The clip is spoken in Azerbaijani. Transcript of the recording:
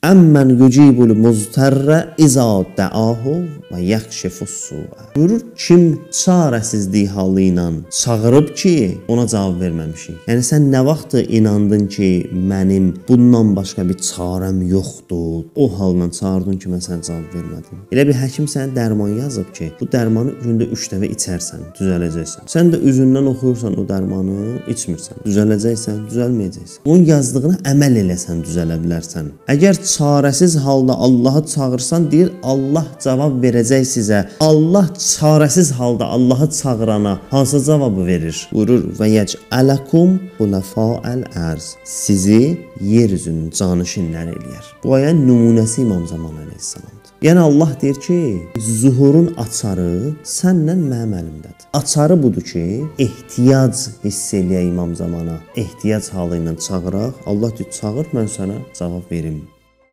Əmmən yucibul muztarra iza da'ahu və yakhshifus su'a. Buyurur, kim çarəsizlik halı ilə çağırıb ki, ona cavab verməmişik. Yəni sən nə vaxt inandın ki, mənim bundan başqa bir çarəm yoxdur. O halla çağırdın ki, mən sənə cavab vermədim. Elə bir həkim sənə dərman yazıb ki, bu dərmanı gündə 3 dəfə içərsən, düzələcəksən. Sən də üzündən oxuyursan o dərmanı, içmirsən. Düzələcəksən, düzəlməyəcəksən. Onun yazdığına əməl eləsən, düzələ bilərsən. Əgər çarəsiz halda Allahı çağırsan, deyir Allah cavab verəcək sizə. Allah çarəsiz halda Allahı çağırana hansı cavabı verir? Buyurur və yec'alakum xulafa'al arz. Sizi yer üzünün canişinləri eləyər. Bu ayənin nümunəsi İmam Zaman əleyhissalamdır. Yəni Allah deyir ki, zuhurun açarı səndən mənim əlimdədir. Açarı budur ki, ehtiyac hiss eləyə İmam Zamana, ehtiyac halı ilə çağıraq. Allah deyir, çağır, mən sənə cavab verim.